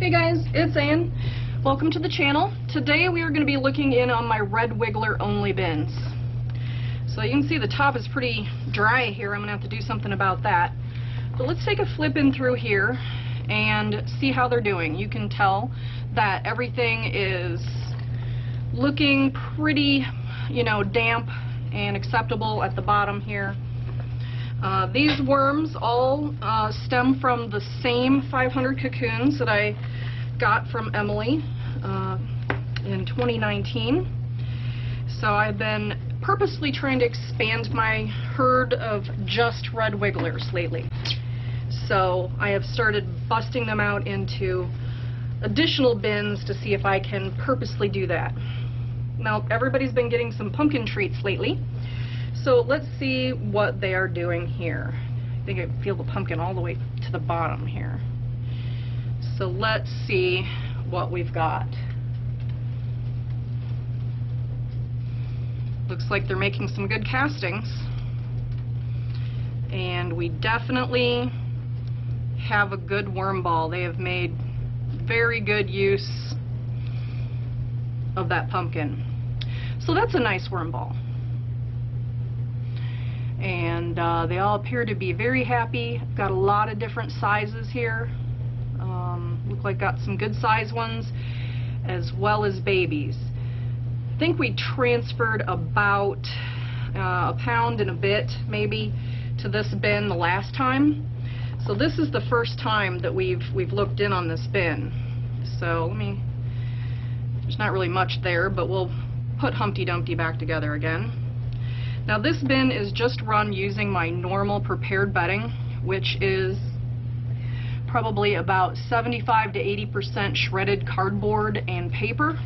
Hey guys, it's Ann. Welcome to the channel. Today we are going to be looking in on my red wiggler only bins. So you can see the top is pretty dry here. I'm going to have to do something about that. But let's take a flip in through here and see how they're doing. You can tell that everything is looking pretty, you know, damp and acceptable at the bottom here. Uh, these worms all uh, stem from the same 500 cocoons that I got from Emily uh, in 2019. So I've been purposely trying to expand my herd of just red wigglers lately. So I have started busting them out into additional bins to see if I can purposely do that. Now everybody's been getting some pumpkin treats lately. So let's see what they are doing here. I think I feel the pumpkin all the way to the bottom here. So let's see what we've got. Looks like they're making some good castings. And we definitely have a good worm ball. They have made very good use of that pumpkin. So that's a nice worm ball and uh, they all appear to be very happy. Got a lot of different sizes here. Um, look like got some good size ones as well as babies. I think we transferred about uh, a pound and a bit maybe to this bin the last time. So this is the first time that we've we've looked in on this bin. So let me there's not really much there, but we'll put Humpty Dumpty back together again. Now this bin is just run using my normal prepared bedding, which is probably about 75 to 80% shredded cardboard and paper.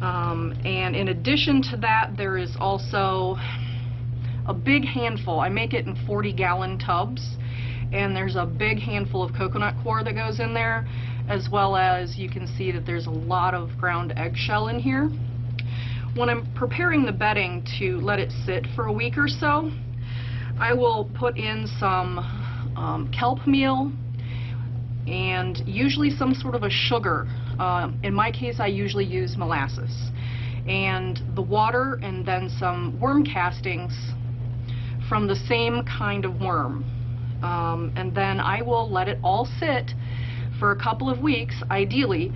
Um, and in addition to that, there is also a big handful. I make it in 40 gallon tubs and there's a big handful of coconut coir that goes in there as well as you can see that there's a lot of ground eggshell in here. When I'm preparing the bedding to let it sit for a week or so, I will put in some um, kelp meal and usually some sort of a sugar. Uh, in my case, I usually use molasses. And the water and then some worm castings from the same kind of worm. Um, and then I will let it all sit for a couple of weeks, ideally,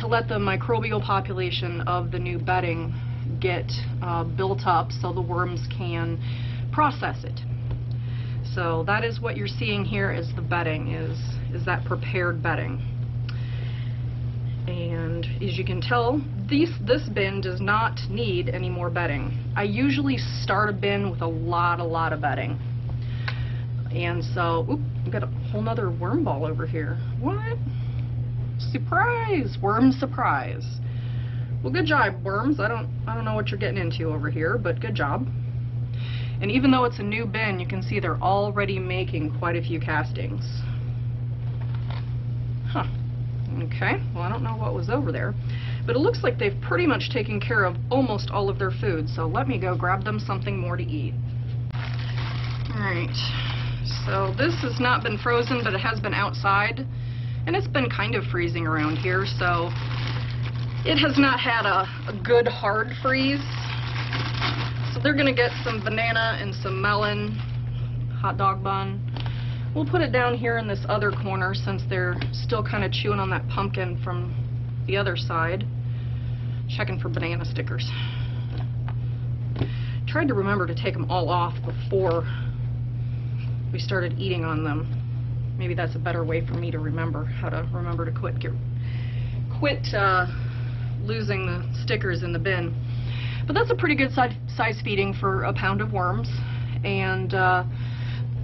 to let the microbial population of the new bedding get uh, built up so the worms can process it. So that is what you're seeing here is the bedding, is, is that prepared bedding. And as you can tell, these, this bin does not need any more bedding. I usually start a bin with a lot, a lot of bedding. And so, oop, I've got a whole nother worm ball over here. What? Surprise! Worm surprise. Well, good job, worms. I don't, I don't know what you're getting into over here, but good job. And even though it's a new bin, you can see they're already making quite a few castings. Huh. Okay, well I don't know what was over there. But it looks like they've pretty much taken care of almost all of their food, so let me go grab them something more to eat. Alright, so this has not been frozen, but it has been outside. And it's been kind of freezing around here, so it has not had a, a good hard freeze. So they're going to get some banana and some melon hot dog bun. We'll put it down here in this other corner since they're still kind of chewing on that pumpkin from the other side. Checking for banana stickers. Tried to remember to take them all off before we started eating on them. Maybe that's a better way for me to remember how to remember to quit get, quit uh, losing the stickers in the bin. But that's a pretty good size, size feeding for a pound of worms. And uh,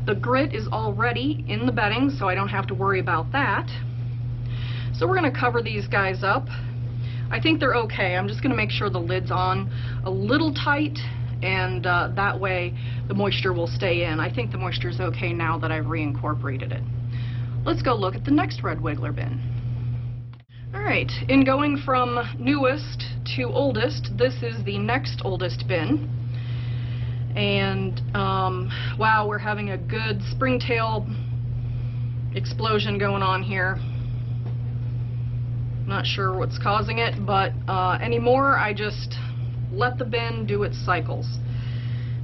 the grit is already in the bedding, so I don't have to worry about that. So we're going to cover these guys up. I think they're okay. I'm just going to make sure the lid's on a little tight and uh, that way the moisture will stay in. I think the moisture is okay now that I've reincorporated it. Let's go look at the next red wiggler bin. Alright, in going from newest to oldest, this is the next oldest bin. And, um, wow, we're having a good springtail explosion going on here. Not sure what's causing it, but uh, anymore I just let the bin do its cycles.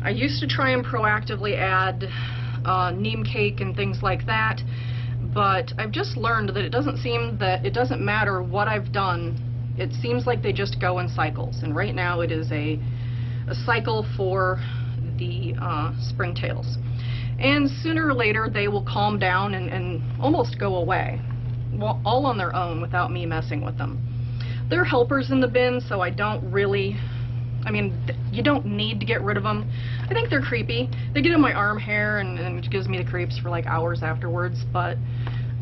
I used to try and proactively add uh, neem cake and things like that, but I've just learned that it doesn't seem that it doesn't matter what I've done. It seems like they just go in cycles, and right now it is a a cycle for the uh, springtails. And sooner or later they will calm down and, and almost go away, all on their own without me messing with them. They're helpers in the bin, so I don't really I mean, you don't need to get rid of them. I think they're creepy. They get in my arm hair and, and it gives me the creeps for like hours afterwards, but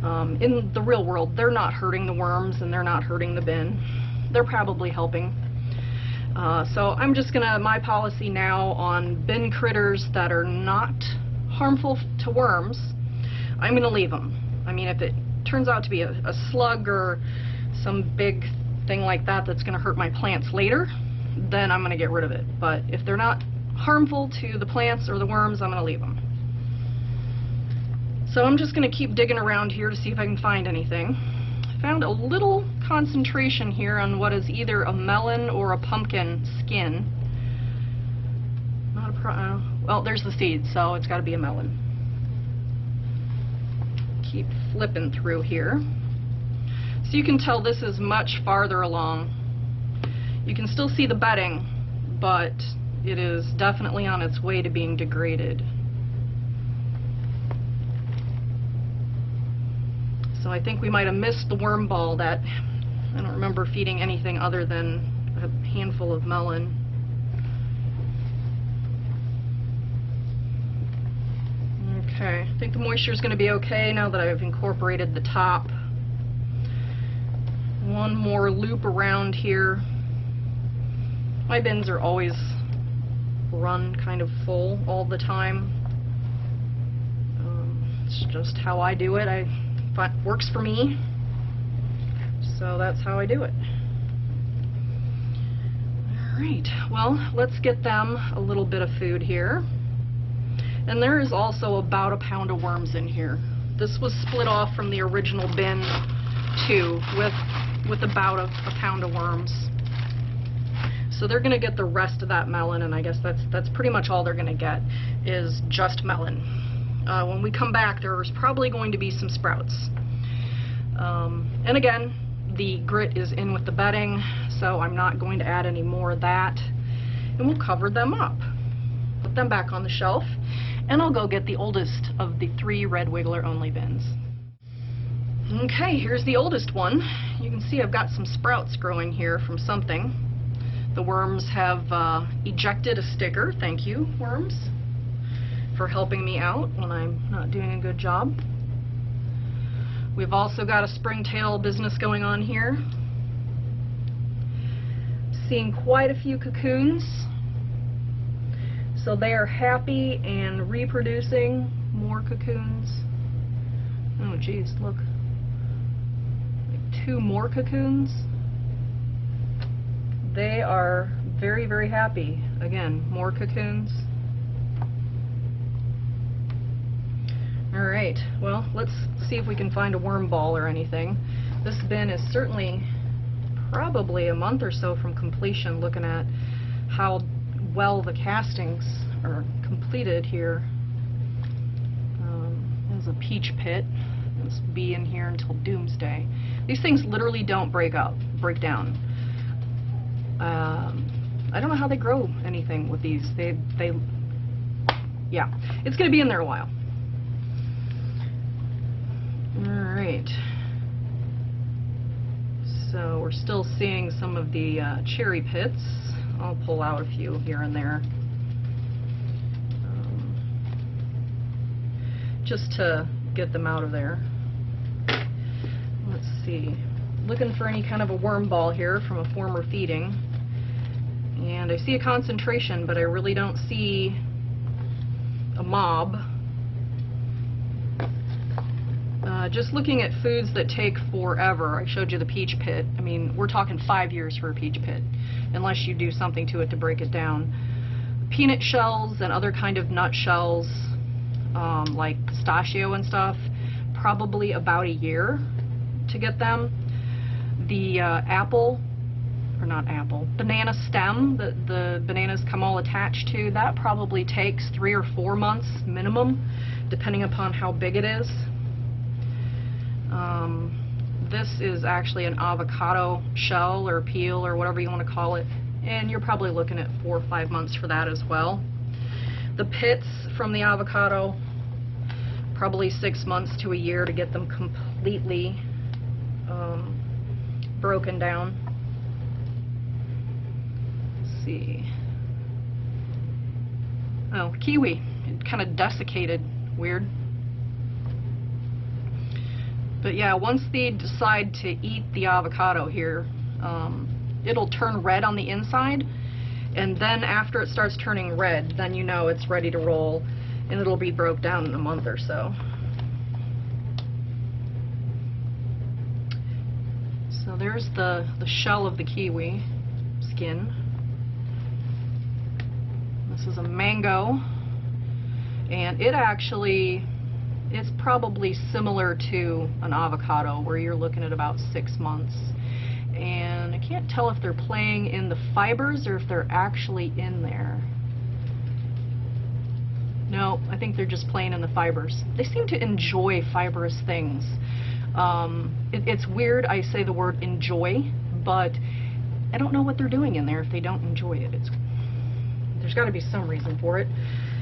um, in the real world, they're not hurting the worms and they're not hurting the bin. They're probably helping. Uh, so I'm just gonna, my policy now on bin critters that are not harmful to worms, I'm gonna leave them. I mean, if it turns out to be a, a slug or some big thing like that that's gonna hurt my plants later, then I'm going to get rid of it. But if they're not harmful to the plants or the worms, I'm going to leave them. So I'm just going to keep digging around here to see if I can find anything. I found a little concentration here on what is either a melon or a pumpkin skin. Not a pro uh, well, there's the seed, so it's got to be a melon. Keep flipping through here. So you can tell this is much farther along you can still see the bedding, but it is definitely on its way to being degraded. So I think we might have missed the worm ball that I don't remember feeding anything other than a handful of melon. Okay, I think the moisture is going to be okay now that I've incorporated the top. One more loop around here. My bins are always run kind of full all the time. Um, it's just how I do it. I find works for me. So that's how I do it. Alright, well, let's get them a little bit of food here. And there is also about a pound of worms in here. This was split off from the original bin too, with, with about a, a pound of worms. So they're going to get the rest of that melon, and I guess that's that's pretty much all they're going to get is just melon. Uh, when we come back, there's probably going to be some sprouts. Um, and again, the grit is in with the bedding, so I'm not going to add any more of that. And we'll cover them up. Put them back on the shelf, and I'll go get the oldest of the three red wiggler only bins. Okay, here's the oldest one. You can see I've got some sprouts growing here from something. The worms have uh, ejected a sticker. Thank you, worms, for helping me out when I'm not doing a good job. We've also got a springtail business going on here. Seeing quite a few cocoons. So they are happy and reproducing more cocoons. Oh geez, look. Like two more cocoons. They are very, very happy. Again, more cocoons. Alright, well, let's see if we can find a worm ball or anything. This bin is certainly probably a month or so from completion, looking at how well the castings are completed here. Um, there's a peach pit. This be in here until doomsday. These things literally don't break up, break down. Um, I don't know how they grow anything with these. They, they, yeah, it's going to be in there a while. Alright. So we're still seeing some of the uh, cherry pits. I'll pull out a few here and there. Um, just to get them out of there. Let's see. Looking for any kind of a worm ball here from a former feeding. And I see a concentration, but I really don't see a mob. Uh, just looking at foods that take forever, I showed you the peach pit. I mean, we're talking five years for a peach pit, unless you do something to it to break it down. Peanut shells and other kind of nut shells, um, like pistachio and stuff, probably about a year to get them the uh, apple, or not apple, banana stem that the bananas come all attached to, that probably takes three or four months minimum, depending upon how big it is. Um, this is actually an avocado shell or peel or whatever you want to call it, and you're probably looking at four or five months for that as well. The pits from the avocado, probably six months to a year to get them completely um, broken down. Let's see. Oh, kiwi. It kind of desiccated. Weird. But yeah, once they decide to eat the avocado here, um, it'll turn red on the inside. And then after it starts turning red, then you know it's ready to roll. And it'll be broke down in a month or so. So there's the, the shell of the kiwi skin. This is a mango. And it actually, it's probably similar to an avocado where you're looking at about six months. And I can't tell if they're playing in the fibers or if they're actually in there. No, I think they're just playing in the fibers. They seem to enjoy fibrous things. Um, it, it's weird I say the word enjoy, but I don't know what they're doing in there if they don't enjoy it. It's, there's got to be some reason for it.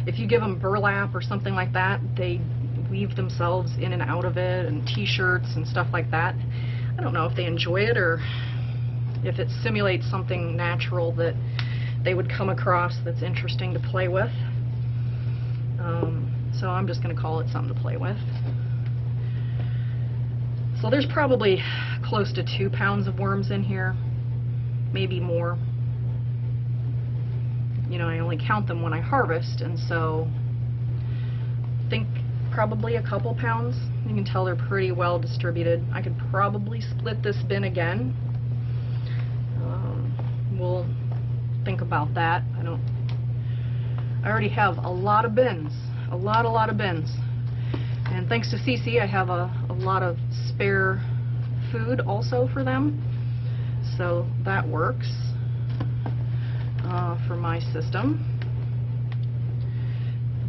If you give them burlap or something like that, they weave themselves in and out of it, and t-shirts and stuff like that. I don't know if they enjoy it or if it simulates something natural that they would come across that's interesting to play with. Um, so I'm just going to call it something to play with. So there's probably close to two pounds of worms in here, maybe more. You know, I only count them when I harvest, and so I think probably a couple pounds. You can tell they're pretty well distributed. I could probably split this bin again. Um, we'll think about that. I don't. I already have a lot of bins, a lot, a lot of bins. And thanks to CC, I have a, a lot of spare food also for them. So that works uh, for my system.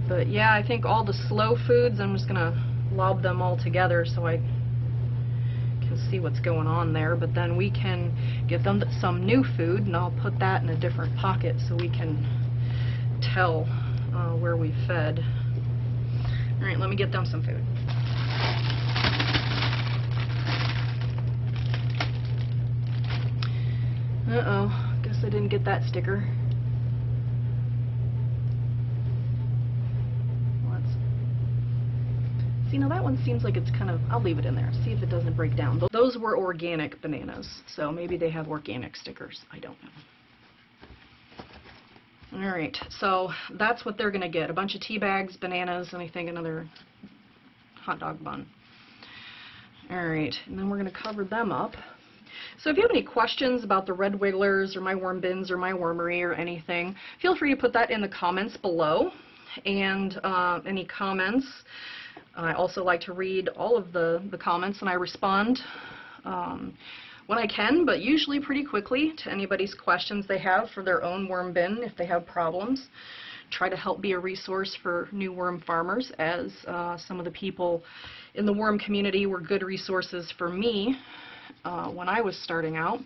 But yeah, I think all the slow foods, I'm just going to lob them all together so I can see what's going on there. But then we can give them some new food, and I'll put that in a different pocket so we can tell uh, where we fed. All right, let me get them some food. Uh-oh, guess I didn't get that sticker. See, now that one seems like it's kind of, I'll leave it in there, see if it doesn't break down. Those were organic bananas, so maybe they have organic stickers. I don't know. All right, so that's what they're going to get. A bunch of tea bags, bananas, and I think another hot dog bun. All right, and then we're going to cover them up. So if you have any questions about the red wigglers or my worm bins or my wormery or anything, feel free to put that in the comments below. And uh, any comments, I also like to read all of the, the comments and I respond um, when I can, but usually pretty quickly to anybody's questions they have for their own worm bin if they have problems. Try to help be a resource for new worm farmers as uh, some of the people in the worm community were good resources for me uh, when I was starting out.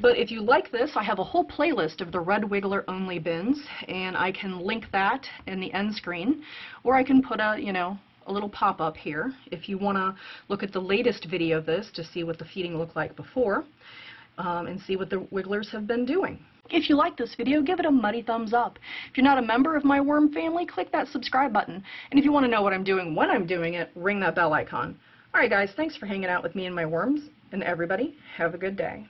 But if you like this, I have a whole playlist of the Red Wiggler only bins, and I can link that in the end screen, or I can put a, you know, a little pop-up here if you want to look at the latest video of this to see what the feeding looked like before um, and see what the wigglers have been doing. If you like this video, give it a muddy thumbs up. If you're not a member of my worm family, click that subscribe button. And if you want to know what I'm doing when I'm doing it, ring that bell icon. Alright guys, thanks for hanging out with me and my worms, and everybody, have a good day.